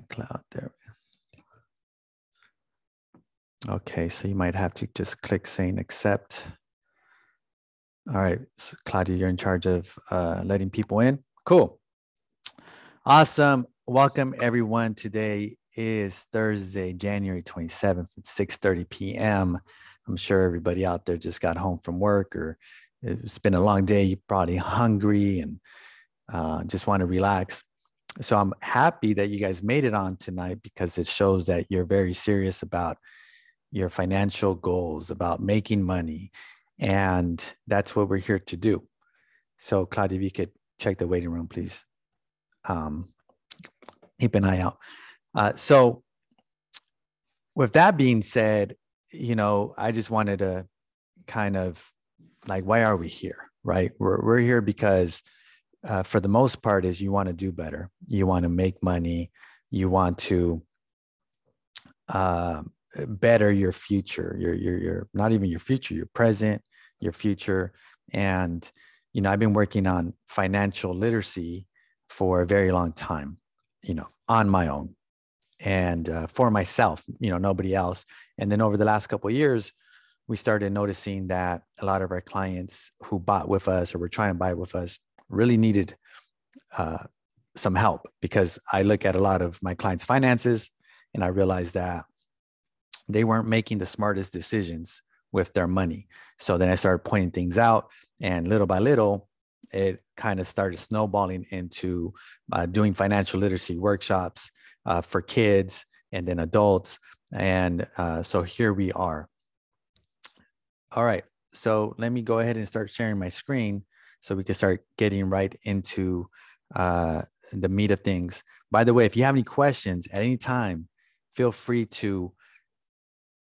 iCloud. There. Okay, so you might have to just click saying accept. All right, so Claudia, you're in charge of uh, letting people in. Cool. Awesome. Welcome everyone. Today is Thursday, January 27th at 6:30 p.m. I'm sure everybody out there just got home from work or it's been a long day. You're probably hungry and uh, just want to relax. So I'm happy that you guys made it on tonight because it shows that you're very serious about your financial goals, about making money. And that's what we're here to do. So, Claudia, if you could check the waiting room, please. Um, keep an eye out. Uh, so, with that being said, you know, I just wanted to kind of like, why are we here? Right? We're, we're here because, uh, for the most part, is you want to do better, you want to make money, you want to uh, better your future, your, your, your, not even your future, your present, your future. And, you know, I've been working on financial literacy for a very long time, you know, on my own and uh, for myself, you know, nobody else. And then over the last couple years, we started noticing that a lot of our clients who bought with us or were trying to buy with us really needed uh, some help because I look at a lot of my clients' finances and I realized that they weren't making the smartest decisions with their money. So then I started pointing things out, and little by little, it kind of started snowballing into uh, doing financial literacy workshops uh, for kids and then adults. And uh, so here we are. All right. So let me go ahead and start sharing my screen so we can start getting right into uh, the meat of things. By the way, if you have any questions at any time, feel free to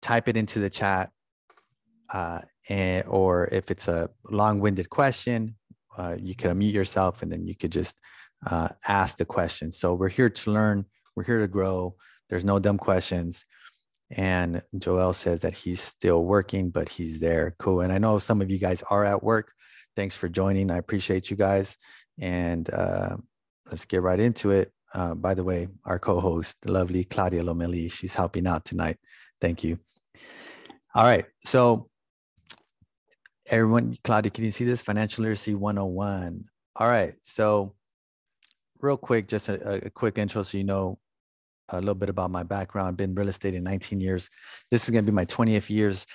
type it into the chat. Uh, and, or if it's a long-winded question, uh, you can unmute yourself and then you could just uh, ask the question. So we're here to learn. We're here to grow. There's no dumb questions. And Joel says that he's still working, but he's there. Cool. And I know some of you guys are at work. Thanks for joining. I appreciate you guys. And uh, let's get right into it. Uh, by the way, our co-host, the lovely Claudia Lomeli, she's helping out tonight. Thank you. All right. So everyone, Claudia, can you see this? Financial Literacy 101. All right. So real quick, just a, a quick intro so you know a little bit about my background. Been real estate in 19 years. This is going to be my 20th years,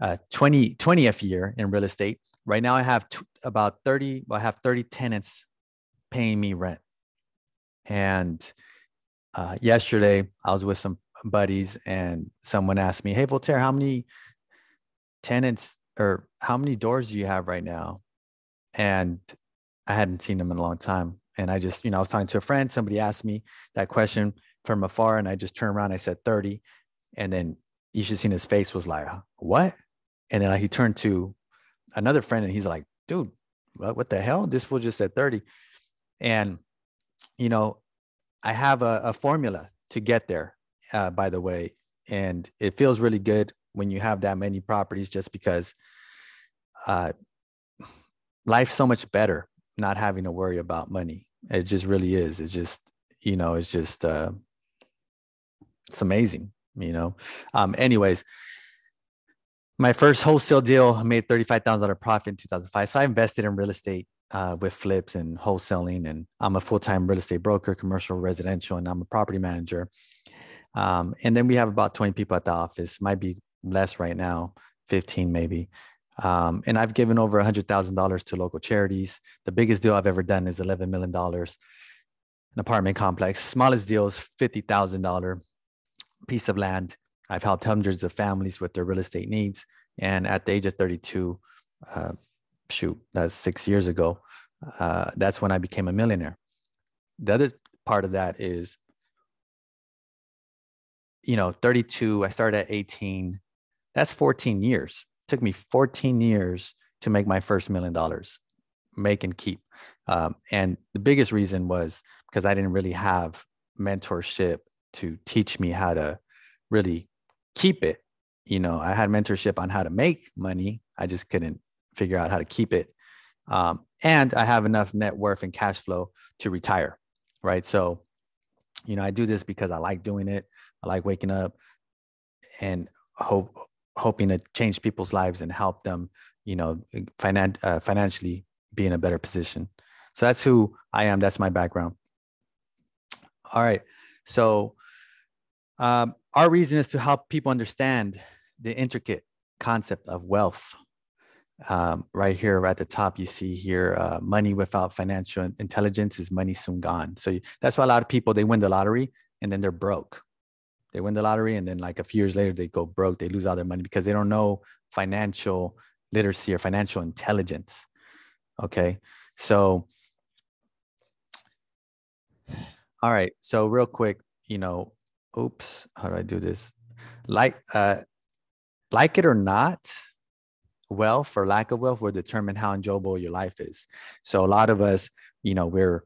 uh, 20, 20th year in real estate. Right now I have t- about 30, well, I have 30 tenants paying me rent. And uh, yesterday I was with some buddies and someone asked me, Hey, Voltaire, how many tenants or how many doors do you have right now? And I hadn't seen them in a long time. And I just, you know, I was talking to a friend, somebody asked me that question from afar, and I just turned around, I said 30. And then you should have seen his face was like, what? And then he turned to another friend and he's like, dude, what, what the hell? This fool just said 30. And, you know, I have a, a formula to get there uh, by the way. And it feels really good when you have that many properties just because uh, life's so much better not having to worry about money. It just really is. It's just, you know, it's just, uh, it's amazing, you know. Um, anyways, my first wholesale deal made $35,000 profit in 2005. So I invested in real estate uh, with flips and wholesaling. And I'm a full time real estate broker, commercial, residential, and I'm a property manager. Um, and then we have about 20 people at the office, might be less right now, 15 maybe. Um, and I've given over $100,000 to local charities. The biggest deal I've ever done is $11 million, an apartment complex. Smallest deal is $50,000 piece of land. I've helped hundreds of families with their real estate needs. And at the age of 32, uh, shoot, that's six years ago, uh, that's when I became a millionaire. The other part of that is you know, 32, I started at 18. That's 14 years. It took me 14 years to make my first million dollars, make and keep. Um, and the biggest reason was because I didn't really have mentorship to teach me how to really keep it. You know, I had mentorship on how to make money. I just couldn't figure out how to keep it. Um, and I have enough net worth and cash flow to retire. Right. So you know, I do this because I like doing it. I like waking up and hope hoping to change people's lives and help them, you know, finan- uh, financially be in a better position. So that's who I am. That's my background. All right. So um, our reason is to help people understand the intricate concept of wealth. Um, right here at the top, you see here, uh, money without financial intelligence is money soon gone. So that's why a lot of people they win the lottery and then they're broke. They win the lottery and then like a few years later they go broke. They lose all their money because they don't know financial literacy or financial intelligence. Okay, so all right. So real quick, you know, oops, how do I do this? Like, uh, like it or not, wealth or lack of wealth will determine how enjoyable your life is. So a lot of us, you know, we're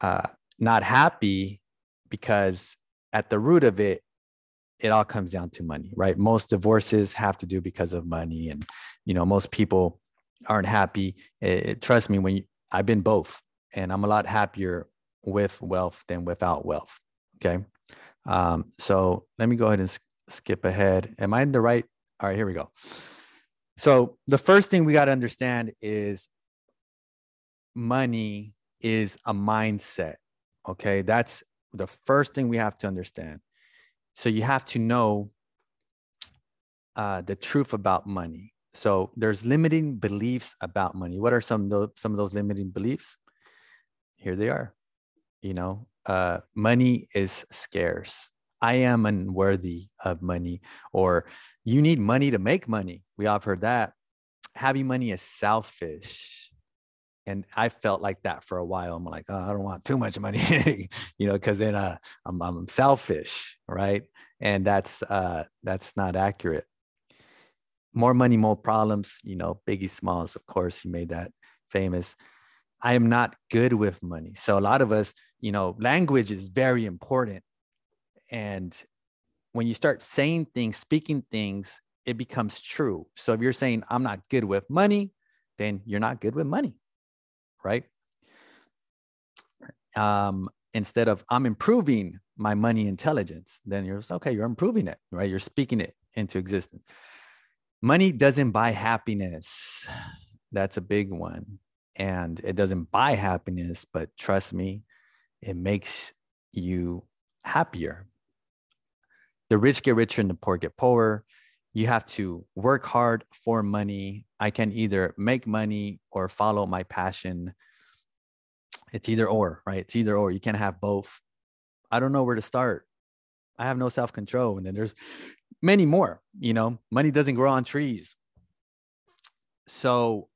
uh, not happy because at the root of it, it all comes down to money, right? Most divorces have to do because of money, and you know, most people aren't happy. It, it, trust me, when you, I've been both, and I'm a lot happier with wealth than without wealth. Okay. Um, so let me go ahead and skip ahead. Am I in the right? All right, here we go. So the first thing we got to understand is money is a mindset. Okay. That's the first thing we have to understand. So you have to know uh, the truth about money. So there's limiting beliefs about money. What are some of some of those limiting beliefs? Here they are you know uh, money is scarce. I am unworthy of money or you need money to make money. We all heard that. Having money is selfish. And i felt like that for a while. I'm like oh, i don't want too much money you know because then uh, I'm, I'm selfish right? And that's uh, that's not accurate. More money more problems you know biggie smalls of course he made that famous I am not good with money. So a lot of us, you know, language is very important. And when you start saying things, speaking things, it becomes true. So if you're saying I'm not good with money, then you're not good with money, right? Um, instead of I'm improving my money intelligence, then you're okay, you're improving it, right? You're speaking it into existence. Money doesn't buy happiness. That's a big one and it doesn't buy happiness, but trust me, it makes you happier. The rich get richer and the poor get poorer. You have to work hard for money. I can either make money or follow my passion. It's either or, right? It's either or. You can't have both. I don't know where to start. I have no self control. And then there's many more, you know, money doesn't grow on trees. So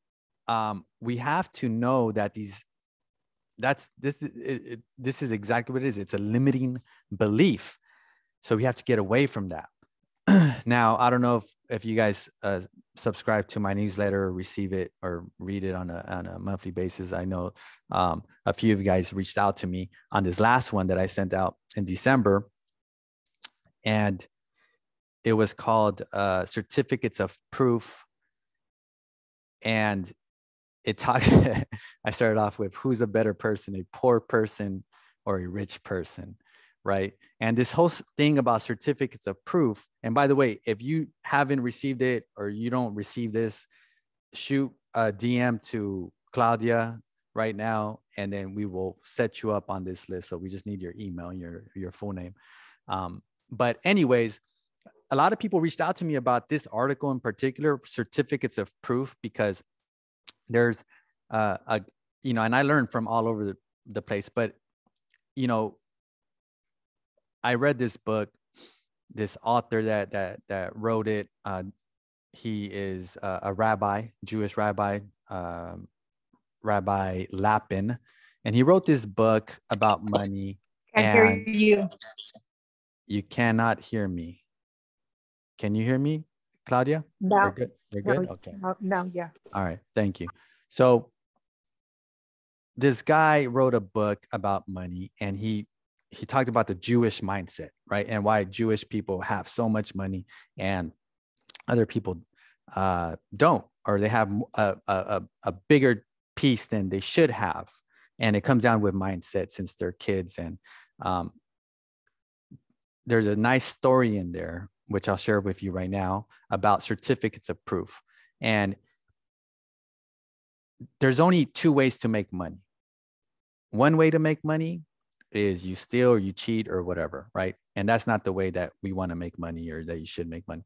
um, we have to know that these that's this is it, it, this is exactly what it is. It's a limiting belief. So we have to get away from that. Now i don't know if if you guys uh, subscribe to my newsletter or receive it or read it on a, on a monthly basis. I know um, a few of you guys reached out to me on this last one that i sent out in december. And it was called uh, certificates of proof. And it talks i started off with who's a better person a poor person or a rich person right? And this whole thing about certificates of proof and by the way if you haven't received it or you don't receive this shoot a dm to claudia right now and then we will set you up on this list. So we just need your email your your full name. Um, but anyways a lot of people reached out to me about this article in particular certificates of proof because there's uh, a you know and i learned from all over the, the place but you know i read this book this author that that that wrote it uh, he is a, a rabbi jewish rabbi um, rabbi lapin and he wrote this book about money I hear you. You cannot hear me. Can you hear me claudia? No we're good? no, okay. no, no yeah. All right. Thank you. So this guy wrote a book about money and he he talked about the Jewish mindset, right? And why Jewish people have so much money and other people uh, don't, or they have a, a, a bigger piece than they should have. And it comes down with mindset since they're kids. And Um, there's a nice story in there, which I'll share with you right now about certificates of proof. And there's only two ways to make money. One way to make money is you steal or you cheat or whatever, right? And that's not the way that we want to make money or that you should make money.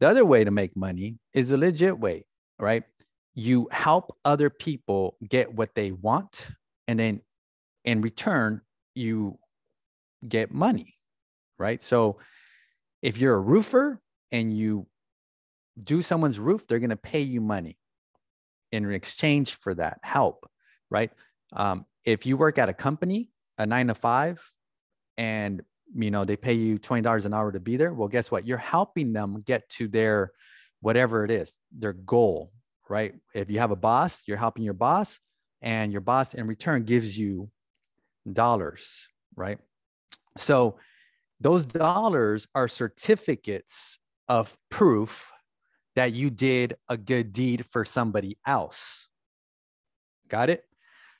The other way to make money is a legit way, right? You help other people get what they want, and then in return, you get money, right? So if you're a roofer and you do someone's roof, they're going to pay you money in exchange for that help, right? Um, if you work at a company, a nine to five, and you know they pay you twenty dollars an hour to be there, well, guess what? You're helping them get to their whatever it is, their goal, right? If you have a boss, you're helping your boss, and your boss in return gives you dollars, right? So those dollars are certificates of proof that you did a good deed for somebody else. Got it?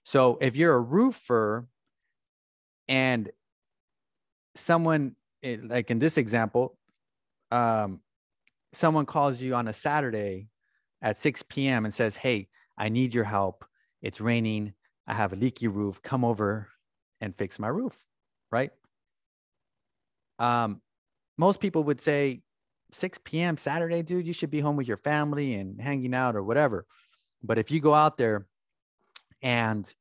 So if you're a roofer and someone, eh, like in this example, um, someone calls you on a Saturday at 6 p.m. and says, Hey, I need your help. It's raining. I have a leaky roof. Come over and fix my roof. Right. Um, most people would say, 6 p.m. Saturday, dude, you should be home with your family and hanging out or whatever. But if you go out there and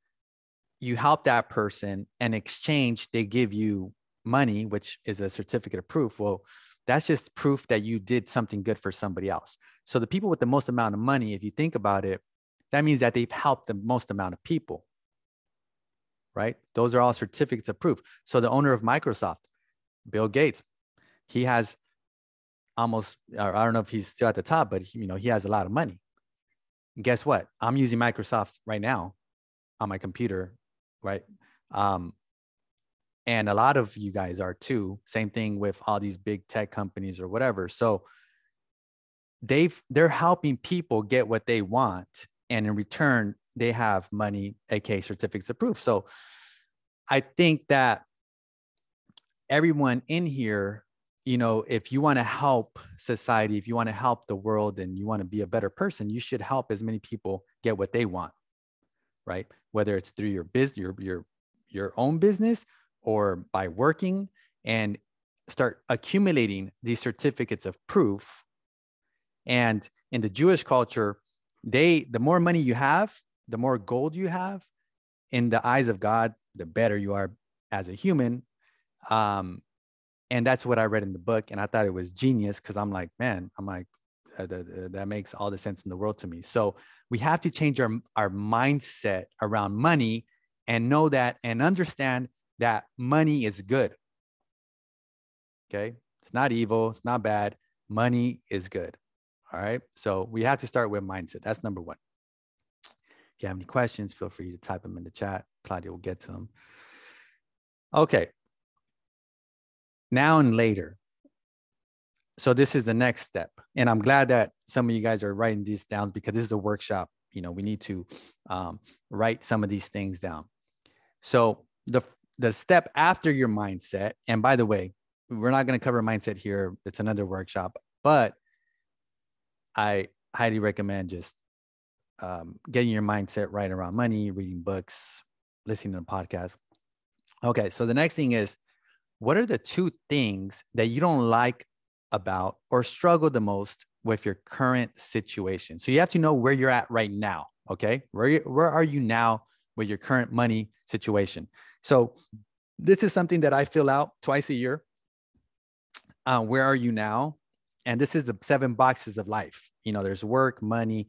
you help that person and exchange, they give you money, which is a certificate of proof. Well, that's just proof that you did something good for somebody else. So the people with the most amount of money, if you think about it, that means that they've helped the most amount of people. Right? Those are all certificates of proof. So the owner of Microsoft, Bill Gates, he has almost, I don't know if he's still at the top, but he, you know, he has a lot of money. Guess what? I'm using Microsoft right now on my computer, right? Um, and a lot of you guys are too. Same thing with all these big tech companies or whatever. So they've they're helping people get what they want, and in return, they have money, aka certificates of proof. So I think that everyone in here you know, if you want to help society, if you want to help the world and you want to be a better person, you should help as many people get what they want, right? Whether it's through your business, your your your own business or by working and start accumulating these certificates of proof. And in the Jewish culture, they the more money you have, the more gold you have in the eyes of God, the better you are as a human. Um, and that's what I read in the book, and I thought it was genius because I'm like, man, I'm like, uh, that, that makes all the sense in the world to me. So we have to change our our mindset around money and know that and understand that money is good. Okay, it's not evil, it's not bad. Money is good. All right. So we have to start with mindset. That's number one. If you have any questions, feel free to type them in the chat. Claudia will get to them. Okay now and later. So this is the next step. And I'm glad that some of you guys are writing these down because this is a workshop. You know, we need to um, write some of these things down. So the the step after your mindset, and by the way, we're not going to cover mindset here. It's another workshop, but I highly recommend just um, getting your mindset right around money, reading books, listening to podcasts. Okay, so the next thing is what are the two things that you don't like about or struggle the most with your current situation? So you have to know where you're at right now. Okay. Where, where are you now with your current money situation? So this is something that I fill out twice a year. Uh, where are you now? And this is the seven boxes of life. You know, there's work, money,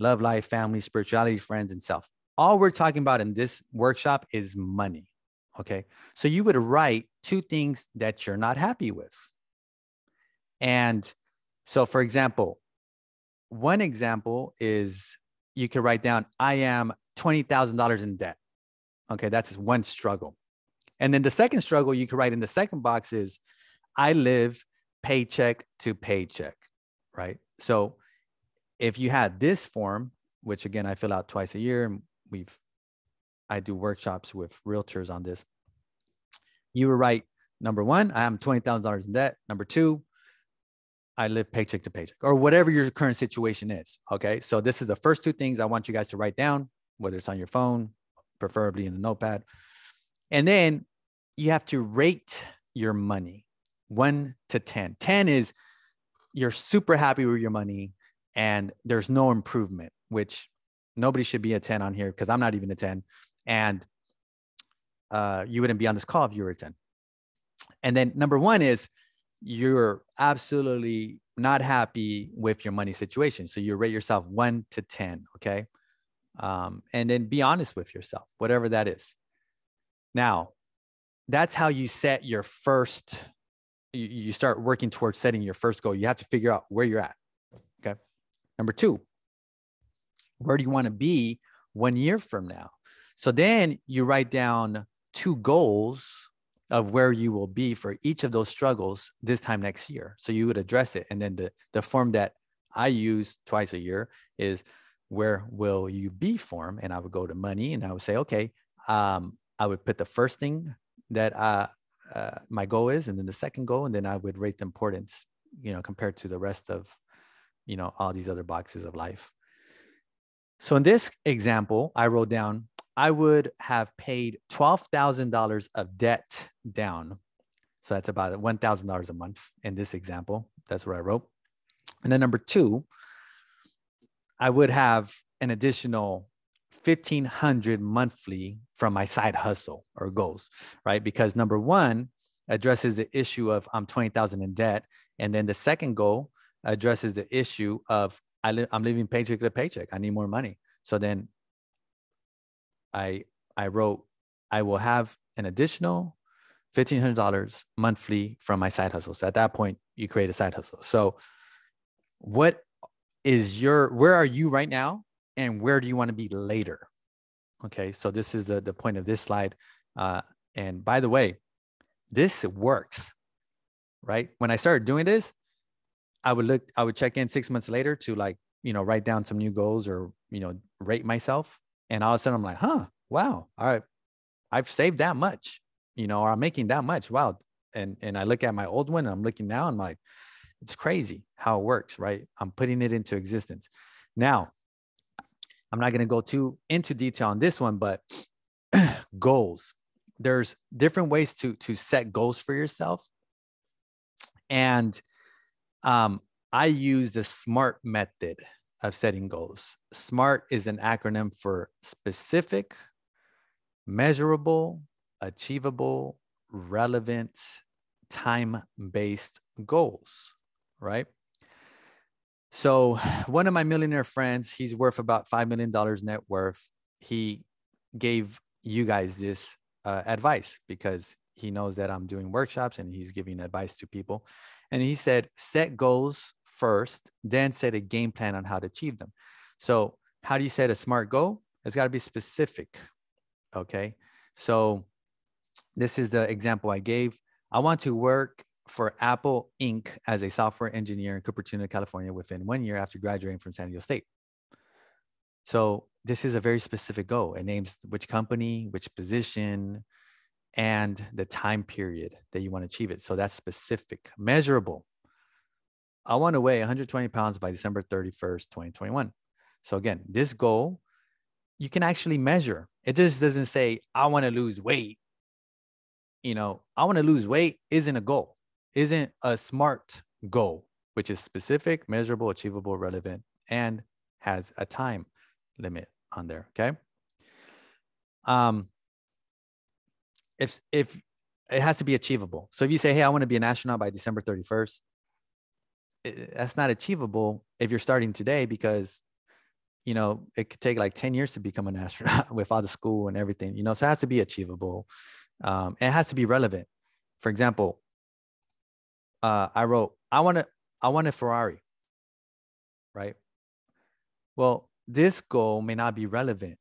love, life, family, spirituality, friends, and self. All we're talking about in this workshop is money. Okay. So you would write two things that you're not happy with. And so, for example, one example is you could write down, I am $20,000 in debt. Okay. That's one struggle. And then the second struggle you could write in the second box is, I live paycheck to paycheck. Right. So if you had this form, which again, I fill out twice a year, and we've I do workshops with realtors on this. You were right. number one, I am $20,000 in debt. Number two, I live paycheck to paycheck or whatever your current situation is. Okay. So this is the first two things I want you guys to write down, whether it's on your phone, preferably in a notepad. And then you have to rate your money one to 10. 10 is you're super happy with your money and there's no improvement, which nobody should be a 10 on here because I'm not even a 10. And uh, you wouldn't be on this call if you were a 10. And then number one is you're absolutely not happy with your money situation. So you rate yourself one to 10. Okay. Um, and then be honest with yourself, whatever that is. Now, that's how you set your first, you, you start working towards setting your first goal. You have to figure out where you're at. Okay. Number two, where do you want to be one year from now? So then you write down two goals of where you will be for each of those struggles this time next year. So you would address it. And then the, the form that I use twice a year is where will you be form? And I would go to money and I would say, okay, um, I would put the first thing that uh, uh, my goal is, and then the second goal, and then I would rate the importance, you know, compared to the rest of, you know, all these other boxes of life. So in this example, I wrote down I would have paid $12,000 of debt down. So that's about $1,000 a month in this example. That's what I wrote. And then number two, I would have an additional 1500 monthly from my side hustle or goals, right? Because number one addresses the issue of I'm 20,000 in debt. And then the second goal addresses the issue of I li- I'm living paycheck to paycheck. I need more money. So then I I wrote I will have an additional fifteen hundred dollars monthly from my side hustle. So at that point, you create a side hustle. So what is your where are you right now, and where do you want to be later? Okay, so this is the the point of this slide. Uh, and by the way, this works, right? When I started doing this, I would look, I would check in six months later to like you know write down some new goals or you know rate myself and all of a sudden I'm like, huh, wow, all right, I've saved that much, you know, or I'm making that much. Wow. And and I look at my old one and I'm looking now, I'm like, it's crazy how it works, right? I'm putting it into existence. Now, I'm not going to go too into detail on this one, but goals. There's different ways to to set goals for yourself. And um, I use the SMART method of setting goals. SMART is an acronym for specific, measurable, achievable, relevant, time based goals, right? So, one of my millionaire friends, he's worth about $5 million net worth. He gave you guys this uh, advice because he knows that I'm doing workshops and he's giving advice to people. And he said, set goals first, then set a game plan on how to achieve them. So, how do you set a smart goal? It's got to be specific. Okay. So, this is the example I gave. I want to work for Apple Inc. as a software engineer in Cupertino, California within one year after graduating from San Diego State. So, this is a very specific goal. It names which company, which position, and the time period that you want to achieve it. So, that's specific, measurable. I want to weigh 120 pounds by December 31st, 2021. So again, this goal you can actually measure. It just doesn't say, I want to lose weight. You know, I want to lose weight isn't a goal, isn't a smart goal, which is specific, measurable, achievable, relevant, and has a time limit on there. Okay. Um, if if it has to be achievable. So if you say, hey, I want to be an astronaut by December 31st, that's not achievable if you're starting today because you know it could take like 10 years to become an astronaut with all the school and everything you know so it has to be achievable. Um, it has to be relevant. For example uh, i wrote i want to i want a ferrari right? Well this goal may not be relevant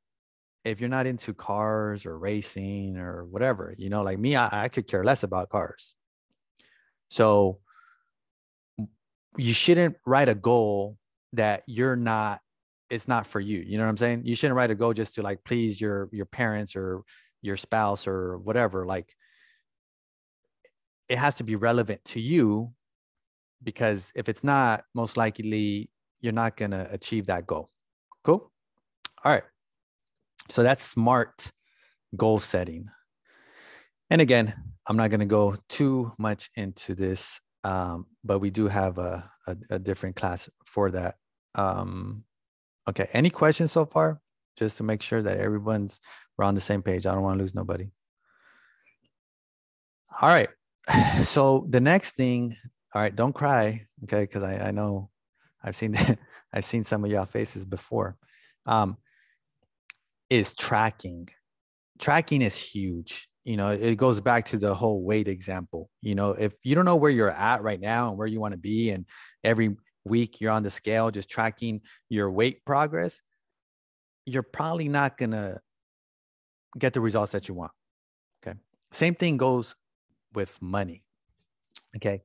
if you're not into cars or racing or whatever you know like me i, I could care less about cars. So you shouldn't write a goal that you're not it's not for you you know what i'm saying you shouldn't write a goal just to like please your your parents or your spouse or whatever like it has to be relevant to you because if it's not, most likely you're not going to achieve that goal. Cool. All right. So that's smart goal setting. And again, I'm not going to go too much into this, um, but we do have a, a, a different class for that. Um, okay. Any questions so far? Just to make sure that everyone's we're on the same page. I don't want to lose nobody. All right. So the next thing, all right, don't cry, okay? Because I, I know I've seen I've seen some of y'all faces before. Um, is tracking. Tracking is huge. You know, it goes back to the whole weight example. You know, if you don't know where you're at right now and where you want to be, and every week you're on the scale just tracking your weight progress, you're probably not gonna get the results that you want. Okay. Same thing goes with money. Okay.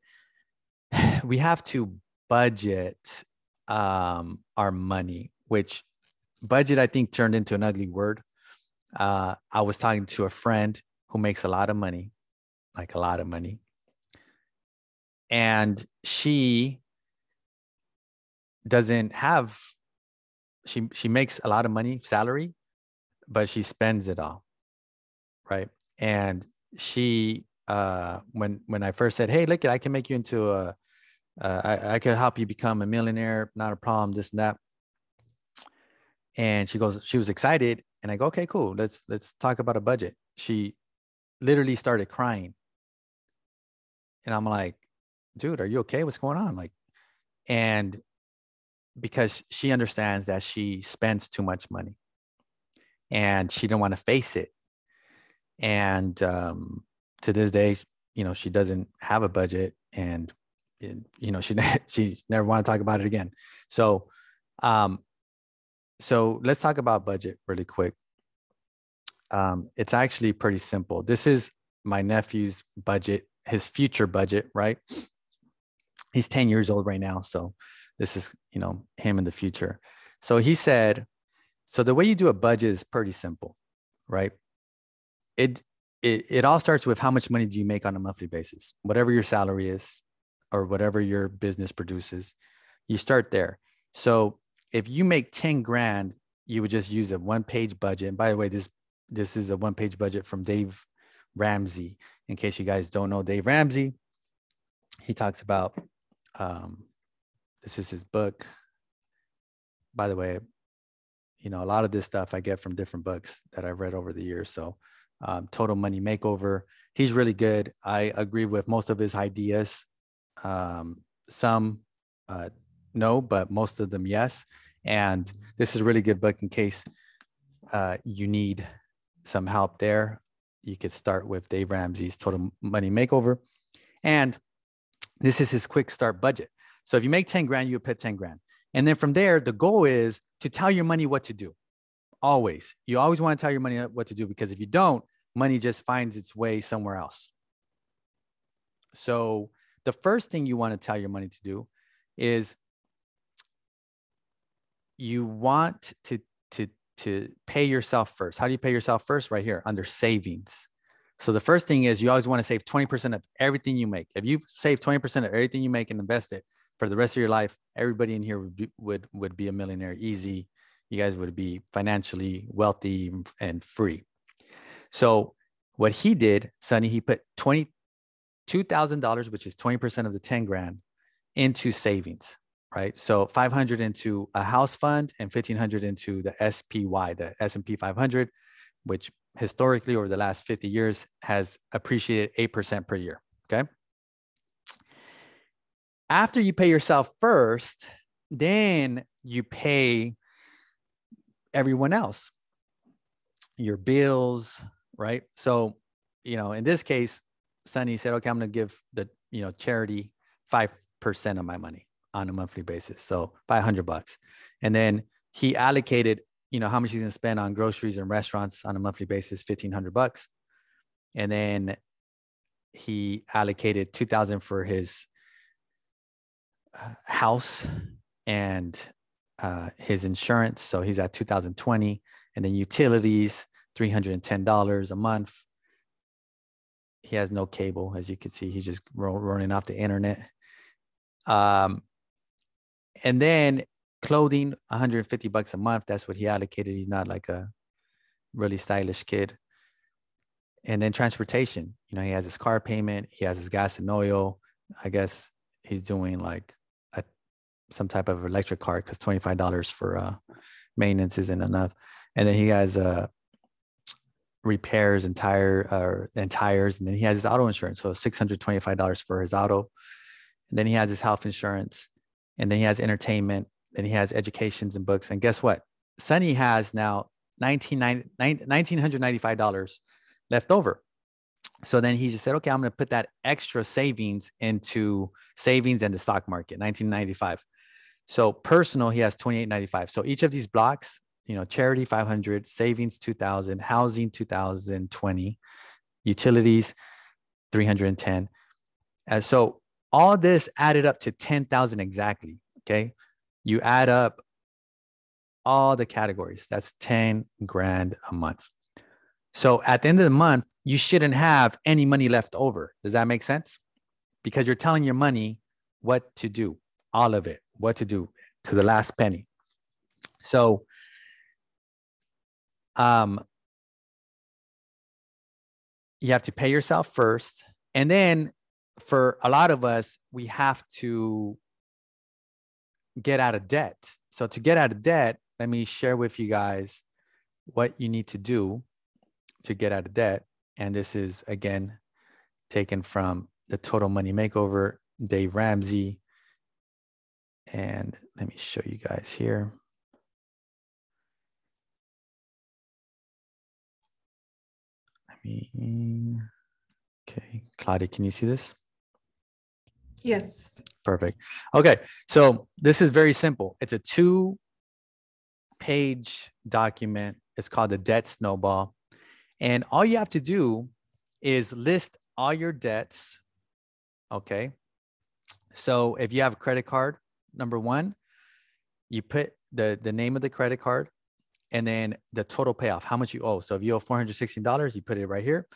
We have to budget um, our money, which budget I think turned into an ugly word. Uh, I was talking to a friend who makes a lot of money, like a lot of money. And she doesn't have she she makes a lot of money salary, but she spends it all. Right. And she uh, when when I first said, "Hey, look, I can make you into a, uh, I, I could help you become a millionaire, not a problem, this and that." And she goes, she was excited, and I go, "Okay, cool. Let's let's talk about a budget." She literally started crying, and I'm like, "Dude, are you okay? What's going on?" Like, and because she understands that she spends too much money, and she didn't want to face it, and um, to this day, you know, she doesn't have a budget and, you know, she, she never want to talk about it again. So, um, so let's talk about budget really quick. Um, it's actually pretty simple. This is my nephew's budget, his future budget, right? He's 10 years old right now. So this is, you know, him in the future. So he said, so the way you do a budget is pretty simple, right? It it, it all starts with how much money do you make on a monthly basis whatever your salary is or whatever your business produces you start there so if you make 10 grand you would just use a one page budget and by the way this this is a one page budget from dave ramsey in case you guys don't know dave ramsey he talks about um, this is his book by the way you know a lot of this stuff i get from different books that i've read over the years so um, Total Money Makeover. He's really good. I agree with most of his ideas. Um, some uh, no, but most of them yes. And this is a really good book in case uh, you need some help there. You could start with Dave Ramsey's Total Money Makeover. And this is his quick start budget. So if you make 10 grand, you put 10 grand. And then from there, the goal is to tell your money what to do. Always. You always want to tell your money what to do because if you don't, money just finds its way somewhere else. So the first thing you want to tell your money to do is you want to to to pay yourself first. How do you pay yourself first? Right here under savings. So the first thing is you always want to save 20% of everything you make. If you save 20% of everything you make and invest it for the rest of your life, everybody in here would be, would would be a millionaire easy you guys would be financially wealthy and free. So what he did, Sonny, he put twenty two thousand dollars, which is twenty percent of the ten grand, into savings. Right, so five hundred into a house fund and fifteen hundred into the SPY, the S and P five hundred, which historically over the last fifty years has appreciated eight percent per year. Okay. After you pay yourself first, then you pay everyone else, your bills, right? So, you know, in this case, Sonny said, okay, I'm going to give the, you know, charity 5% of my money on a monthly basis. So 500 bucks. And then he allocated, you know, how much he's going to spend on groceries and restaurants on a monthly basis, 1500 bucks. And then he allocated 2000 for his uh, house and uh, his insurance. So he's at 2020 and then utilities, $310 a month. he has no cable, as you can see. He's just running off the internet. Um, and then clothing, 150 bucks a month. That's what he allocated. He's not like a really stylish kid. And then transportation, you know, he has his car payment, he has his gas and oil. I guess he's doing like a, some type of electric car because $25 for uh, maintenance isn't enough. And then he has uh, repairs and tire uh, and tires, and then he has his auto insurance, so six hundred twenty-five dollars for his auto, and then he has his health insurance, and then he has entertainment, then he has educations and books, and guess what? Sonny has now $1,995 left over. So then he just said, okay, I'm going to put that extra savings into savings and the stock market, 1995. So personal, he has 2895. So each of these blocks you know, charity 500, savings 2000, housing 2020, utilities 310. And so all this added up to 10,000 exactly. Okay. You add up all the categories. That's 10 grand a month. So at the end of the month, you shouldn't have any money left over. Does that make sense? Because you're telling your money what to do, all of it, what to do to the last penny. So um, you have to pay yourself first. And then for a lot of us, we have to get out of debt. So to get out of debt, let me share with you guys what you need to do to get out of debt. And this is again taken from the Total Money Makeover, Dave Ramsey. And let me show you guys here. me. Okay, Claudia, can you see this? Yes. Perfect. Okay, so this is very simple. It's a two page document. It's called the debt snowball. And all you have to do is list all your debts. Okay. So if you have a credit card, number one, you put the, the name of the credit card, and then the total payoff, how much you owe. So if you owe $416, you put it right here.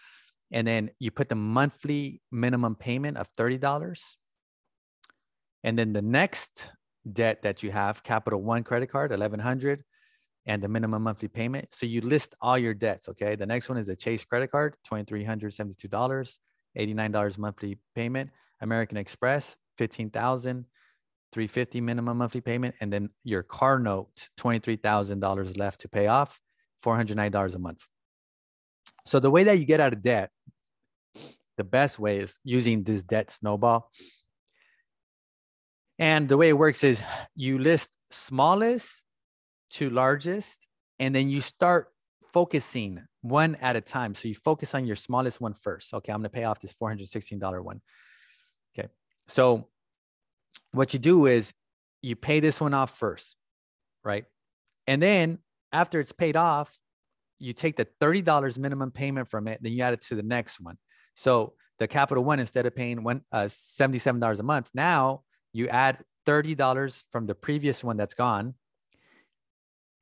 And then you put the monthly minimum payment of $30. And then the next debt that you have, Capital One credit card, 1100 and the minimum monthly payment. So you list all your debts, okay? The next one is a Chase credit card, $2,372, $89 monthly payment. American Express, 15,000. 350 minimum monthly payment and then your car note $23000 left to pay off $409 a month so the way that you get out of debt the best way is using this debt snowball and the way it works is you list smallest to largest and then you start focusing one at a time so you focus on your smallest one first okay i'm going to pay off this $416 one okay so what you do is you pay this one off first, right? And then after it's paid off, you take the $30 minimum payment from it, then you add it to the next one. So the capital one, instead of paying one uh, $77 a month, now you add $30 from the previous one that's gone.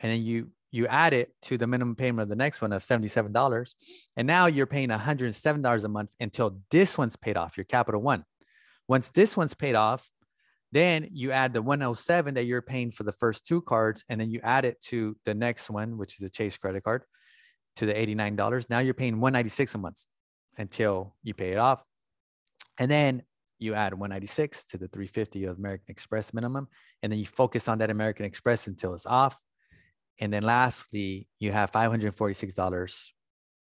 And then you you add it to the minimum payment of the next one of $77. And now you're paying $107 a month until this one's paid off, your capital one. Once this one's paid off, then you add the 107 that you're paying for the first two cards, and then you add it to the next one, which is a Chase credit card, to the $89. Now you're paying 196 a month until you pay it off. And then you add 196 to the 350 of American Express minimum, and then you focus on that American Express until it's off. And then lastly, you have $546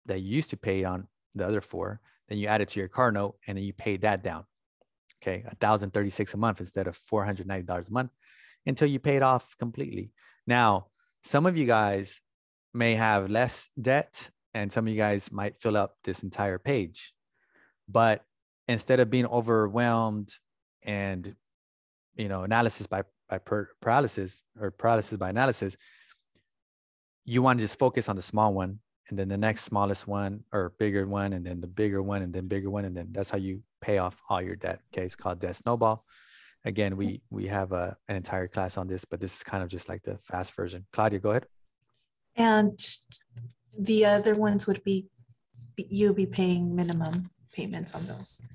that you used to pay on the other four. Then you add it to your car note, and then you pay that down okay, 1036 a month instead of $490 a month until you pay it off completely. Now, some of you guys may have less debt and some of you guys might fill up this entire page. But instead of being overwhelmed and you know analysis by by paralysis or paralysis by analysis, you want to just focus on the small one and then the next smallest one or bigger one and then the bigger one and then bigger one and then that's how you pay off all your debt okay? It's called debt snowball. Again we mm-hmm. we have a, an entire class on this but this is kind of just like the fast version. Claudia go ahead. And the other ones would be you be paying minimum payments on those.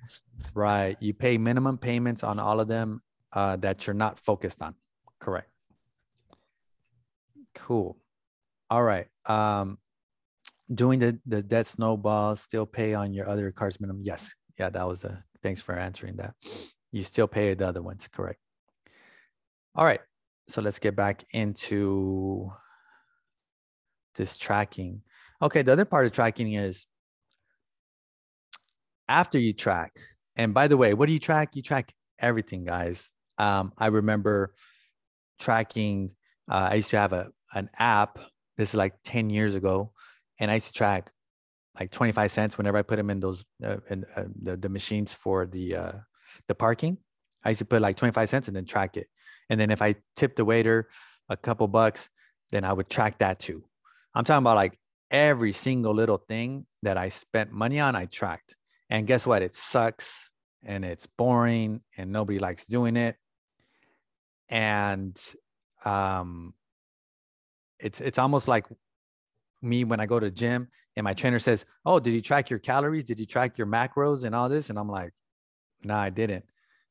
Right. You pay minimum payments on all of them uh, that you're not focused on. Correct. Cool. All right. Um, doing the, the debt snowball, still pay on your other cards minimum. Yes. Yeah, that was a thanks for answering that. You still pay the other ones. Correct. All right. So let's get back into this tracking. Okay. The other part of tracking is after you track, and by the way, what do you track? You track everything, guys. Um, I remember tracking. Uh, I used to have a an app. This is like ten years ago, and I used to track like twenty five cents whenever I put them in those uh, in uh, the the machines for the uh, the parking. I used to put like twenty five cents and then track it. And then if I tipped the waiter a couple bucks, then I would track that too. I'm talking about like every single little thing that I spent money on, I tracked. And guess what? It sucks and it's boring and nobody likes doing it. And um, it's it's almost like me when I go to gym and my trainer says, "Oh, did you track your calories? Did you track your macros and all this?" And I'm like, "No, nah, I didn't."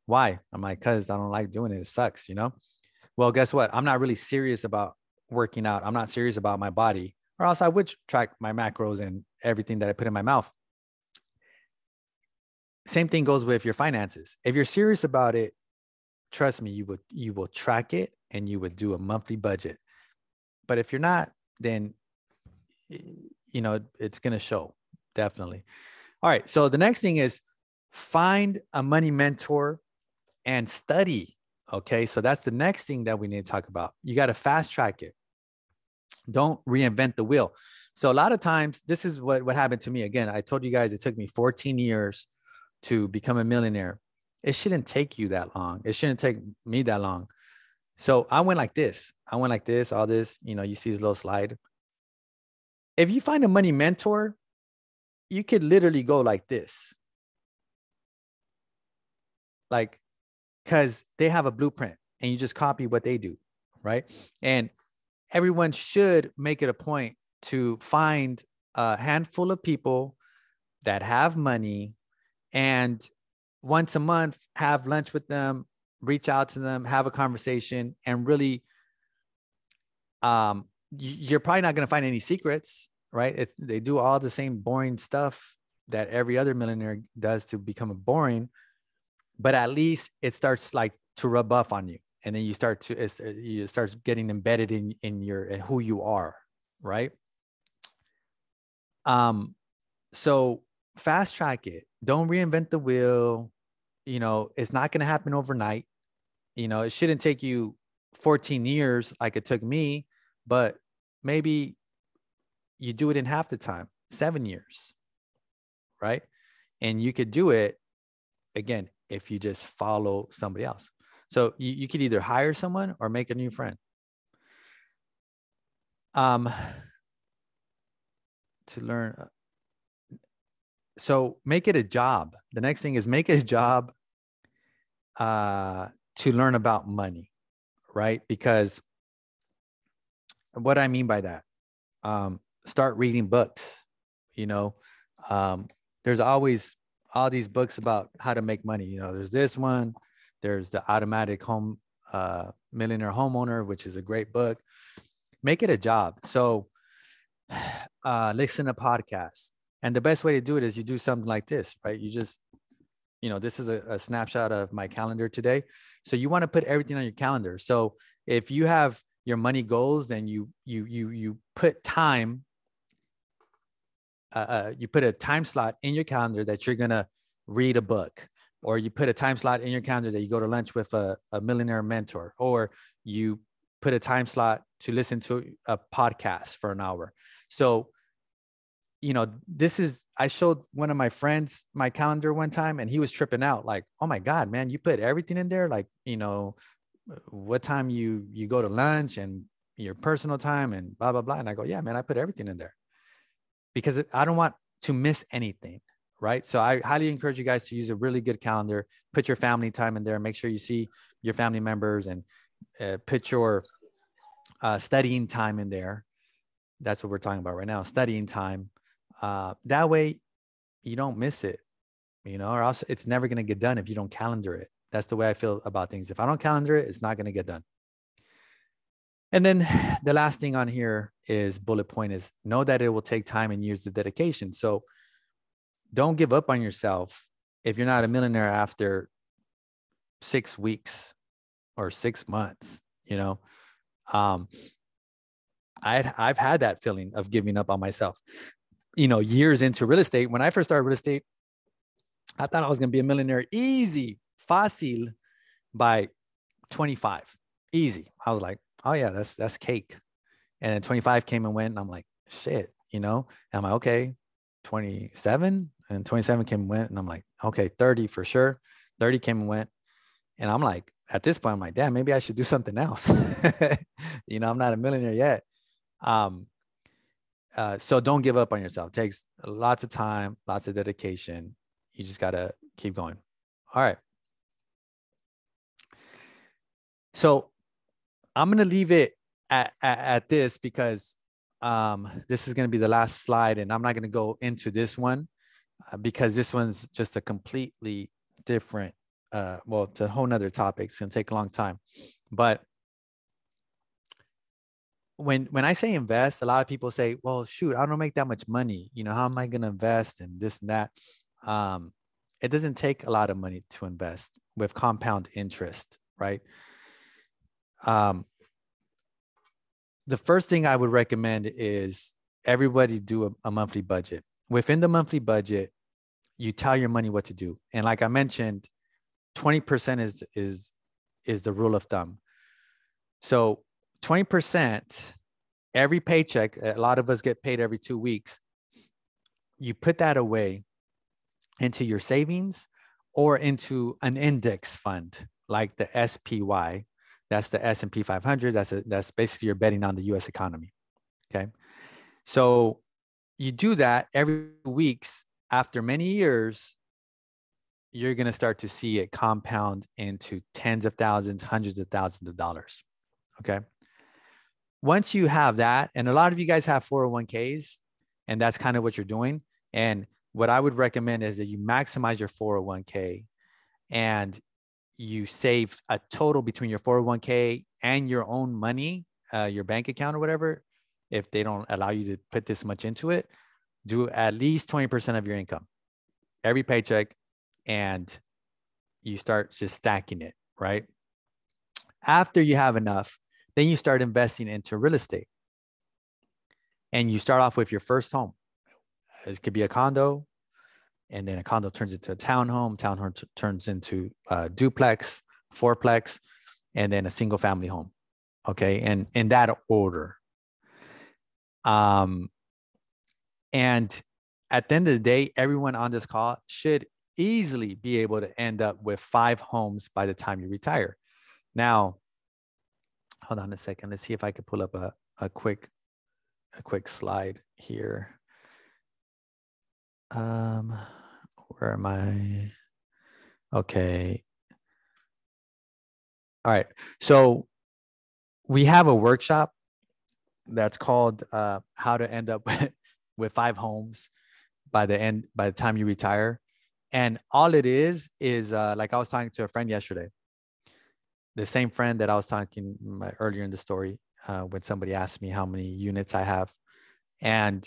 Why? I'm like, "Cause I don't like doing it. It sucks, you know." Well, guess what? I'm not really serious about working out. I'm not serious about my body, or else I would track my macros and everything that I put in my mouth same thing goes with your finances. If you're serious about it, trust me, you would you will track it and you would do a monthly budget. But if you're not, then you know it's going to show definitely. All right. So the next thing is find a money mentor and study. Okay. So that's the next thing that we need to talk about. You got to fast track it. Don't reinvent the wheel. So a lot of times, this is what, what happened to me. Again, I told you guys it took me 14 years to become a millionaire, it shouldn't take you that long. It shouldn't take me that long. So I went like this. I went like this, all this, you know, you see this little slide. If you find a money mentor, you could literally go like this. Like, because they have a blueprint and you just copy what they do, right? And everyone should make it a point to find a handful of people that have money and once a month have lunch with them reach out to them have a conversation and really um you're probably not going to find any secrets right? It's they do all the same boring stuff that every other millionaire does to become a boring but at least it starts like to rub off on you and then you start to it's, you starts getting embedded in in your in who you are right? Um so fast track it don't reinvent the wheel. You know, it's not going to happen overnight. You know, it shouldn't take you 14 years like it took me, but maybe you do it in half the time, seven years, right? And you could do it again if you just follow somebody else. So you, you could either hire someone or make a new friend. Um, to learn so make it a job. The next thing is make it a job uh, to learn about money, right? Because what I mean by that, um, start reading books. You know, um, there's always all these books about how to make money. You know, there's this one, there's the Automatic Home uh, Millionaire Homeowner, which is a great book. Make it a job. So, uh, listen to podcasts and the best way to do it is you do something like this, right? You just, you know, this is a, a snapshot of my calendar today. So you want to put everything on your calendar. So if you have your money goals, then you you you you put time. Uh, uh, you put a time slot in your calendar that you're gonna read a book, or you put a time slot in your calendar that you go to lunch with a, a millionaire mentor, or you put a time slot to listen to a podcast for an hour. So you know, this is I showed one of my friends my calendar one time and he was tripping out like, "Oh my god, man, you put everything in there like, you know, what time you you go to lunch and your personal time and blah blah blah." And I go, "Yeah, man, I put everything in there." Because I don't want to miss anything, right? So I highly encourage you guys to use a really good calendar. Put your family time in there. Make sure you see your family members and uh, put your uh, studying time in there. That's what we're talking about right now, studying time uh, that way, you don't miss it. you know, or else it's never going to get done if you don't calendar it. That's the way I feel about things. If I don't calendar it, it's not going to get done. And then the last thing on here is bullet point is know that it will take time and years of dedication. So don't give up on yourself if you're not a millionaire after six weeks or six months, you know. Um, I I've had that feeling of giving up on myself. You know, years into real estate. When I first started real estate, I thought I was gonna be a millionaire easy, facile by 25. Easy. I was like, oh yeah, that's that's cake. And then 25 came and went, and I'm like, shit, you know. And I'm like, okay, 27 and 27 came and went, and I'm like, okay, 30 for sure. 30 came and went, and I'm like, at this point, I'm like, damn, maybe I should do something else. you know, I'm not a millionaire yet. Um, uh, so don't give up on yourself. It takes lots of time, lots of dedication. You just gotta keep going. All right. So I'm gonna leave it at, at, at this because um, this is gonna be the last slide, and I'm not gonna go into this one uh, because this one's just a completely different. Uh, well, it's a whole nother topic. It's gonna take a long time, but when when I say invest, a lot of people say, "Well, shoot, I don't make that much money. You know, how am I going to invest and this and that?" Um, it doesn't take a lot of money to invest with compound interest, right? Um, the first thing I would recommend is everybody do a, a monthly budget. Within the monthly budget, you tell your money what to do, and like I mentioned, twenty percent is is is the rule of thumb. So 20% every paycheck, a lot of us get paid every two weeks. You put that away into your savings or into an index fund like the SPY. That's the S&P 500. That's a, that's basically you're betting on the U.S. economy. Okay, so you do that every weeks. After many years, you're going to start to see it compound into tens of thousands, hundreds of thousands of dollars. Okay once you have that, and a lot of you guys have 401ks, and that's kind of what you're doing. And what I would recommend is that you maximize your 401k and you save a total between your 401k and your own money, uh, your bank account or whatever. If they don't allow you to put this much into it, do at least 20% of your income every paycheck and you start just stacking it, right? After you have enough, then you start investing into real estate. And you start off with your first home. This could be a condo, and then a condo turns into a townhome, townhome t- turns into a duplex, fourplex, and then a single family home. Okay. And in that order. Um, and at the end of the day, everyone on this call should easily be able to end up with five homes by the time you retire. Now, hold on a second. Let's see if I could pull up a, a quick a quick slide here. Um, where am I? Okay. All right. So we have a workshop that's called uh, "How to End Up with Five Homes by the end by the time you retire," and all it is is uh, like I was talking to a friend yesterday the same friend that I was talking earlier in the story uh, when somebody asked me how many units I have, and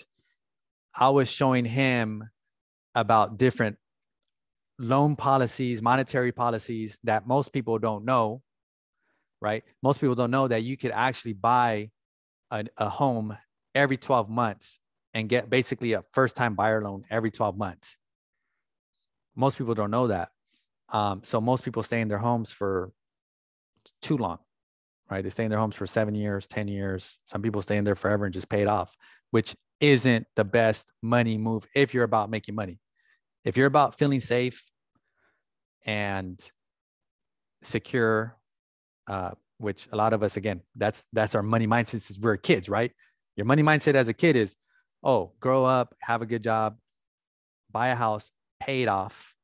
I was showing him about different loan policies, monetary policies that most people don't know. Right? Most people don't know that you could actually buy a, a home every 12 months and get basically a first time buyer loan every 12 months. Most people don't know that. Um, so most people stay in their homes for too long, right? They stay in their homes for seven years, 10 years. Some people stay in there forever and just pay it off, which isn't the best money move if you're about making money. If you're about feeling safe and secure, uh, which a lot of us, again, that's that's our money mindset since we're kids, right? Your money mindset as a kid is, oh, grow up, have a good job, buy a house, pay it off.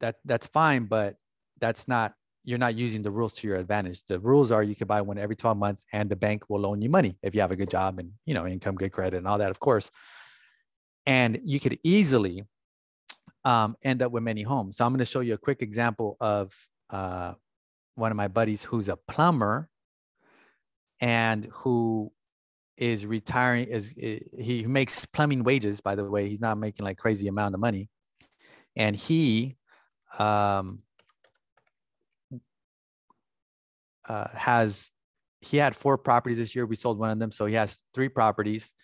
That that's fine, but that's not you're not using the rules to your advantage. The rules are you can buy one every 12 months and the bank will loan you money if you have a good job and you know income, good credit, and all that, of course. and you could easily um, end up with many homes. So I'm going to show you a quick example of uh, one of my buddies who's a plumber and who is retiring is he makes plumbing wages by the way he's not making like crazy amount of money and he um uh, has he had four properties this year we sold one of them so he has three properties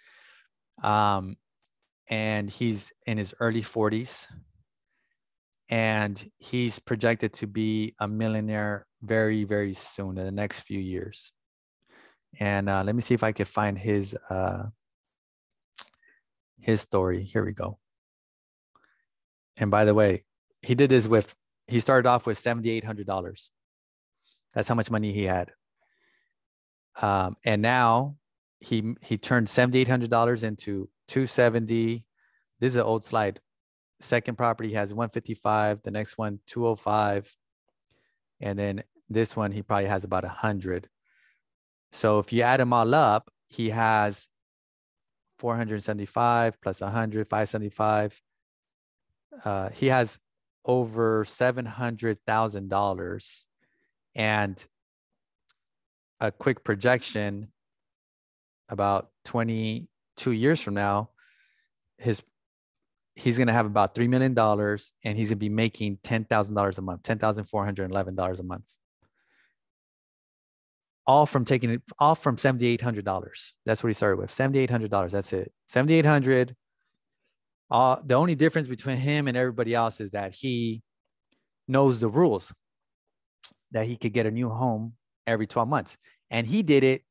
um and he's in his early 40s and he's projected to be a millionaire very very soon in the next few years and uh, let me see if I could find his uh, his story. Here we go. And by the way, he did this with he started off with seventy eight hundred dollars. That's how much money he had. Um, and now he he turned seventy eight hundred dollars into two seventy. This is an old slide. Second property has one fifty five. The next one two hundred five, and then this one he probably has about a hundred. So if you add them all up, he has 475 plus 100, 575. Uh, he has over $700,000 and a quick projection about 22 years from now, his he's going to have about $3 million and he's going to be making $10,000 a month, $10,411 a month all from taking it off from $7,800. That's what he started with $7,800. That's it. 7,800. Uh, the only difference between him and everybody else is that he knows the rules that he could get a new home every 12 months. And he did it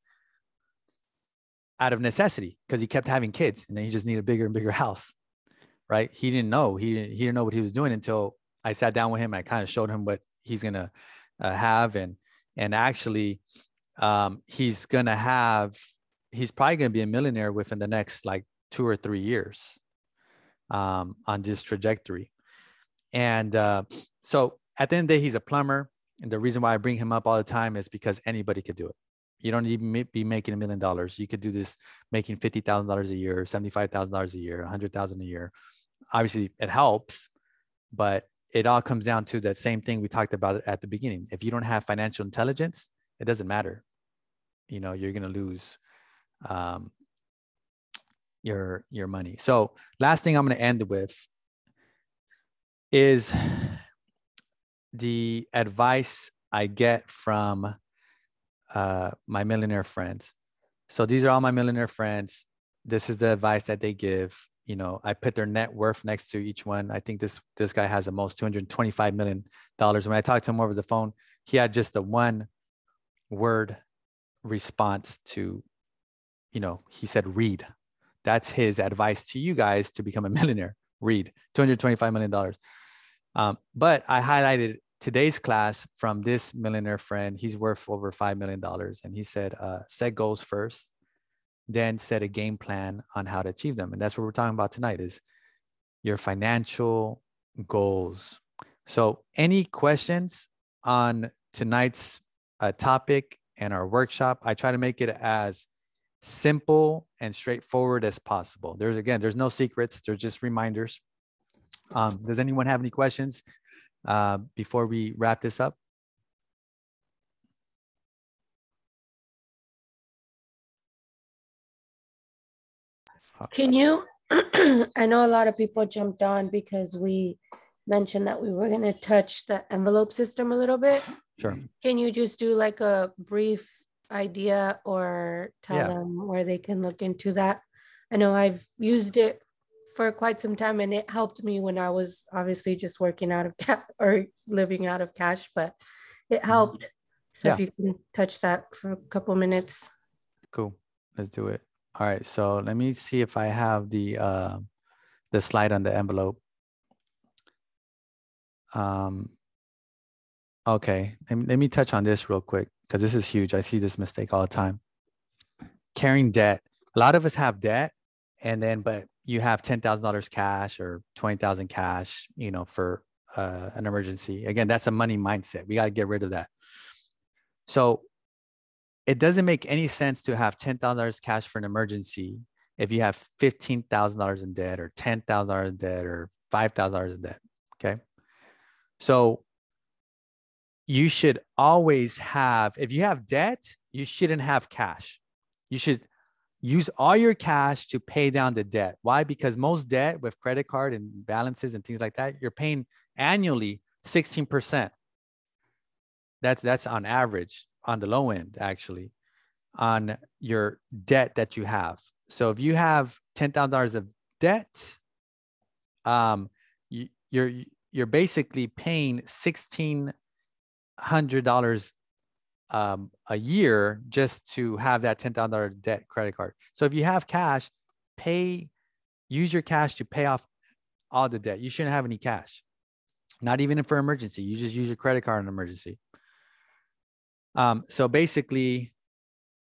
out of necessity because he kept having kids and then he just needed a bigger and bigger house. Right. He didn't know. He didn't, he didn't know what he was doing until I sat down with him. I kind of showed him what he's going to uh, have. And, and actually, um, he's gonna have he's probably gonna be a millionaire within the next like two or three years um, on this trajectory. And uh, so at the end of the day, he's a plumber. And the reason why I bring him up all the time is because anybody could do it. You don't even be making a million dollars. You could do this making fifty thousand dollars a year, seventy-five thousand dollars a year, a hundred thousand a year. Obviously, it helps, but it all comes down to that same thing we talked about at the beginning. If you don't have financial intelligence, it doesn't matter you know you're going to lose um, your your money so last thing i'm going to end with is the advice i get from uh, my millionaire friends so these are all my millionaire friends this is the advice that they give you know i put their net worth next to each one i think this this guy has the most 225 million dollars when i talked to him over the phone he had just a one word response to, you know, he said, read. That's his advice to you guys to become a millionaire. Read $225 million. Um, but I highlighted today's class from this millionaire friend. He's worth over $5 million. And he said, uh, set goals first, then set a game plan on how to achieve them. And that's what we're talking about tonight is your financial goals. So any questions on tonight's uh, topic and our workshop. I try to make it as simple and straightforward as possible. There's again, there's no secrets. They're just reminders. Um, does anyone have any questions uh, before we wrap this up? Can you? I know a lot of people jumped on because we mentioned that we were going to touch the envelope system a little bit. Sure. Can you just do like a brief idea or tell yeah. them where they can look into that? I know I've used it for quite some time and it helped me when I was obviously just working out of cash or living out of cash, but it mm-hmm. helped. So yeah. if you can touch that for a couple minutes. Cool. Let's do it. All right. So let me see if I have the uh the slide on the envelope. Um Okay, let me, let me touch on this real quick because this is huge. I see this mistake all the time. Carrying debt. A lot of us have debt, and then but you have ten thousand dollars cash or twenty thousand cash, you know, for uh, an emergency. Again, that's a money mindset. We got to get rid of that. So it doesn't make any sense to have ten thousand dollars cash for an emergency if you have $15,000 in debt or $10,000 in debt or $5,000 in debt. Okay. So you should always have, if you have debt, you shouldn't have cash. You should use all your cash to pay down the debt. Why? Because most debt with credit card and balances and things like that, you're paying annually 16%. That's that's on average on the low end actually on your debt that you have. So if you have $10,000 of debt, um, you, you're you're basically paying $1,600 um, a year just to have that $10,000 debt credit card. So if you have cash, pay, use your cash to pay off all the debt. You shouldn't have any cash, not even for emergency. You just use your credit card in emergency. Um, so basically,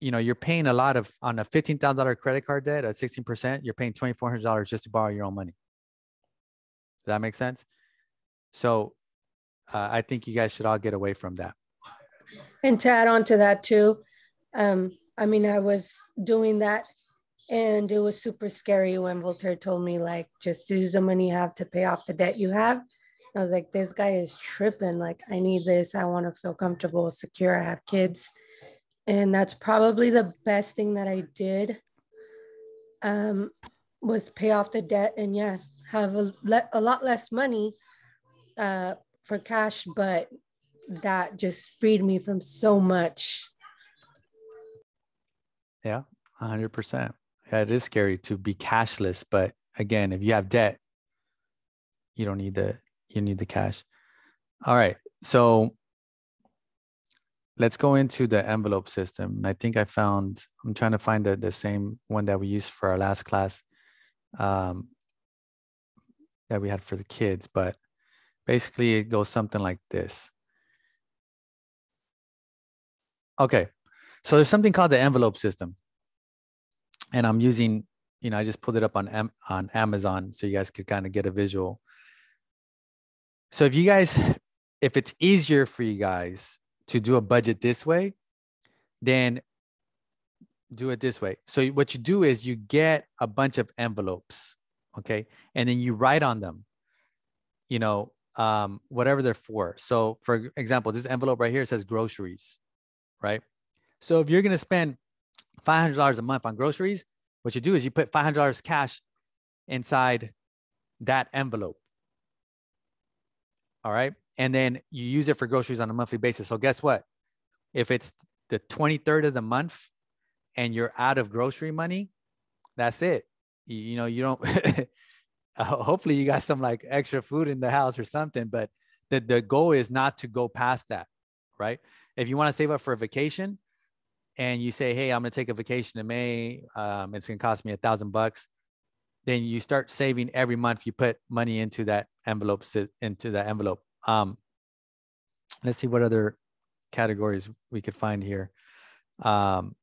you know, you're paying a lot of on a $15,000 credit card debt at 16%, you're paying $2,400 just to borrow your own money. Does that make sense? So uh, I think you guys should all get away from that. And to add on to that too, um, I mean, I was doing that and it was super scary when Voltaire told me, like, just use the money you have to pay off the debt you have. I was like, this guy is tripping. Like, I need this. I want to feel comfortable, secure. I have kids. And that's probably the best thing that I did um, was pay off the debt and, yeah, have a, le- a lot less money uh, for cash, but that just freed me from so much. Yeah, 100%. Yeah, it is scary to be cashless, but again, if you have debt, you don't need the you need the cash. All right. So let's go into the envelope system. I think I found I'm trying to find the, the same one that we used for our last class um, that we had for the kids, but basically it goes something like this. Okay, so there's something called the envelope system, and I'm using, you know, I just pulled it up on on Amazon so you guys could kind of get a visual. So if you guys, if it's easier for you guys to do a budget this way, then do it this way. So what you do is you get a bunch of envelopes, okay, and then you write on them, you know, um, whatever they're for. So for example, this envelope right here says groceries right? So if you're going to spend $500 a month on groceries, what you do is you put $500 cash inside that envelope. All right. And then you use it for groceries on a monthly basis. So guess what? If it's the 23rd of the month and you're out of grocery money, that's it. You, you know, you don't, hopefully you got some like extra food in the house or something, but the, the goal is not to go past that. Right. If you want to save up for a vacation and you say, hey, I'm going to take a vacation in May, um, it's going to cost me a thousand bucks. Then you start saving every month. You put money into that envelope, into that envelope. Um, let's see what other categories we could find here. Um,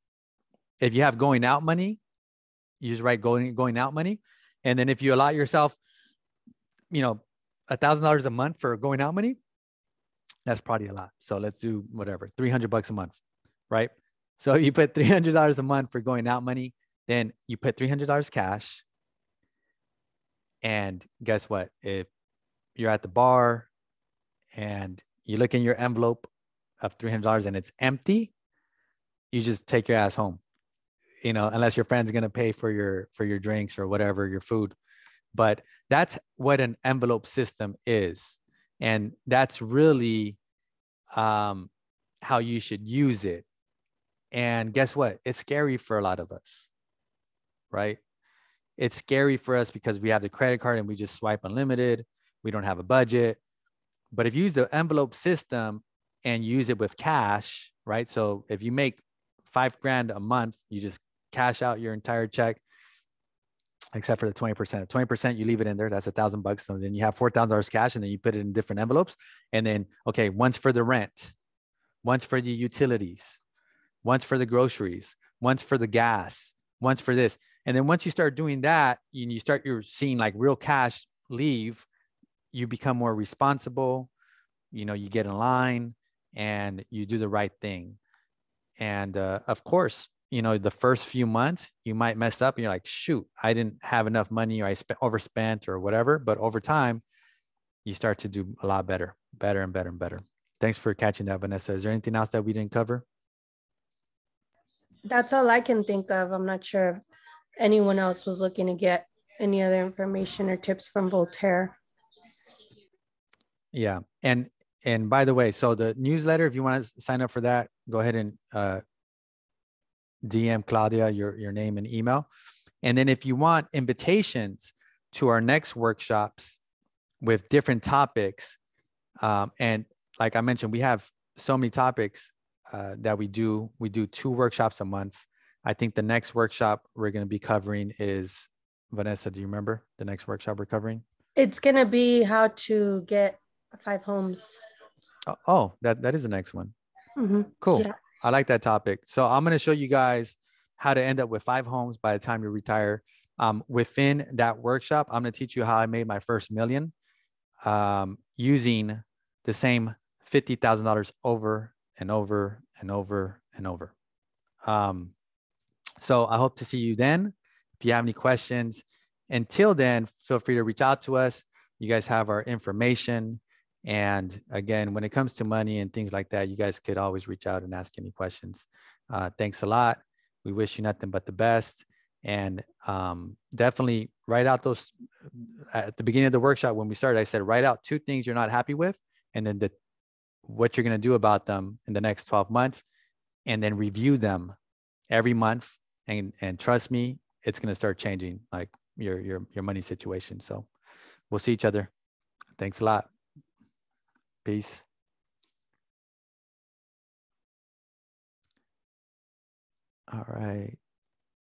if you have going out money, you just write going going out money, and then if you allot yourself, you know, a thousand dollars a month for going out money, that's probably a lot. So let's do whatever, 300 bucks a month, right? So you put $300 a month for going out money, then you put $300 cash. And guess what? If you're at the bar and you look in your envelope of $300 and it's empty, you just take your ass home. You know, unless your friend's going to pay for your for your drinks or whatever, your food. But that's what an envelope system is and that's really um, how you should use it. And guess what? It's scary for a lot of us right? It's scary for us because we have the credit card and we just swipe unlimited. We don't have a budget. But if you use the envelope system and use it with cash right? So if you make five grand a month you just cash out your entire check except for the 20%. 20% you leave it in there. That's a thousand bucks. So then you have four thousand dollars cash and then you put it in different envelopes. And then okay, once for the rent, once for the utilities, once for the groceries, once for the gas, once for this. And then once you start doing that, you, you start you're seeing like real cash leave, you become more responsible, you know, you get in line and you do the right thing. And uh, of course, you know, the first few months, you might mess up and you're like, shoot, I didn't have enough money or I spent overspent or whatever. But over time, you start to do a lot better, better and better and better. Thanks for catching that, Vanessa. Is there anything else that we didn't cover? That's all I can think of. I'm not sure if anyone else was looking to get any other information or tips from Voltaire. Yeah. And and by the way, so the newsletter, if you want to sign up for that, go ahead and uh, DM Claudia your, your name and email. And then if you want invitations to our next workshops with different topics, um, and like I mentioned, we have so many topics uh, that we do. We do two workshops a month. I think the next workshop we're going to be covering is Vanessa. Do you remember the next workshop we're covering? It's going to be how to get five homes. Oh, oh, that that is the next one. Mhm. Cool. Yeah. I like that topic. So I'm going to show you guys how to end up with five homes by the time you retire. Um, within that workshop, I'm going to teach you how I made my first million um, using the same $50,000 over and over and over and over. Um, so I hope to see you then. If you have any questions, until then, feel free to reach out to us. You guys have our information. And again, when it comes to money and things like that, you guys could always reach out and ask any questions. Uh, thanks a lot. We wish you nothing but the best. And um, definitely write out those at the beginning of the workshop when we started. I said, write out two things you're not happy with, and then the what you're going to do about them in the next 12 months, and then review them every month. And and trust me, it's going to start changing like your your your money situation. So we'll see each other. Thanks a lot. Peace. All right.